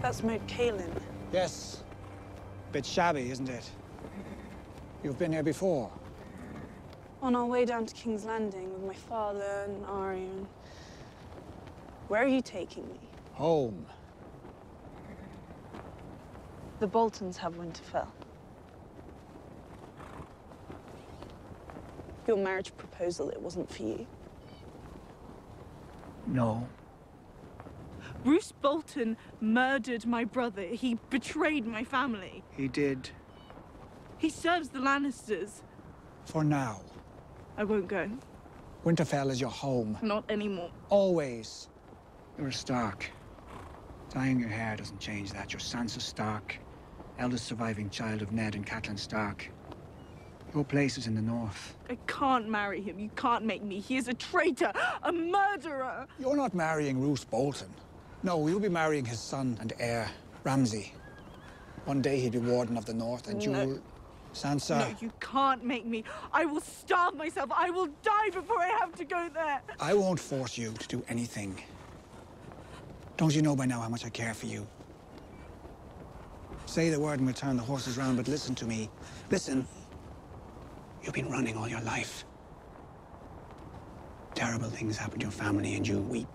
That's Moat Cailin. Yes. Bit shabby, isn't it? You've been here before. On our way down to King's Landing with my father and Arya. Where are you taking me? Home. The Boltons have Winterfell. Your marriage proposal, it wasn't for you. No. Roose Bolton murdered my brother. He betrayed my family. He did. He serves the Lannisters. For now. I won't go. Winterfell is your home. Not anymore. Always. You're a Stark. Dyeing your hair doesn't change that. You're Sansa Stark, eldest surviving child of Ned and Catelyn Stark. Your place is in the north. I can't marry him. You can't make me. He is a traitor, a murderer. You're not marrying Roose Bolton. No, you'll be marrying his son and heir, Ramsay. One day he'll be Warden of the North, and No. you'll... Sansa, No, you can't make me. I will starve myself. I will die before I have to go there. I won't force you to do anything. Don't you know by now how much I care for you? Say the word and we'll turn the horses round, but listen to me. Listen. You've been running all your life. Terrible things happen to your family and you weep.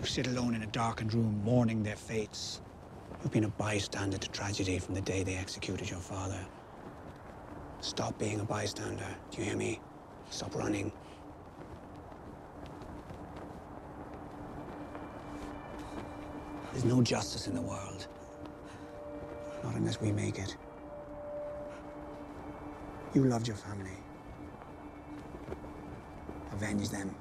You sit alone in a darkened room mourning their fates. You've been a bystander to tragedy from the day they executed your father. Stop being a bystander. Do you hear me? Stop running. There's no justice in the world. Not unless we make it. You loved your family. Avenge them.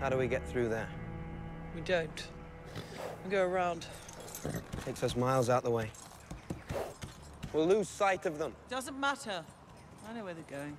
How do we get through there? We don't. We go around. Takes us miles out the way. We'll lose sight of them. Doesn't matter. I know where they're going.